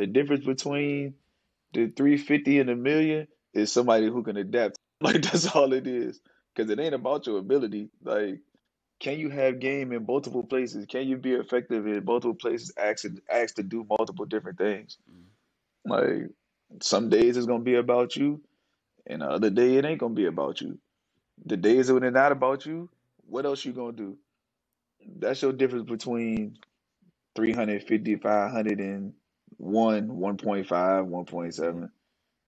The difference between the 350 and a million is somebody who can adapt. Like that's all it is. Because it ain't about your ability. Like, can you have game in multiple places? Can you be effective in multiple places? Asked asked to do multiple different things. Mm-hmm. Like some days it's gonna be about you, and the other day it ain't gonna be about you. The days when it's not about you, what else you gonna do? That's your difference between 350, 500, and 1, 1.5, 1.7.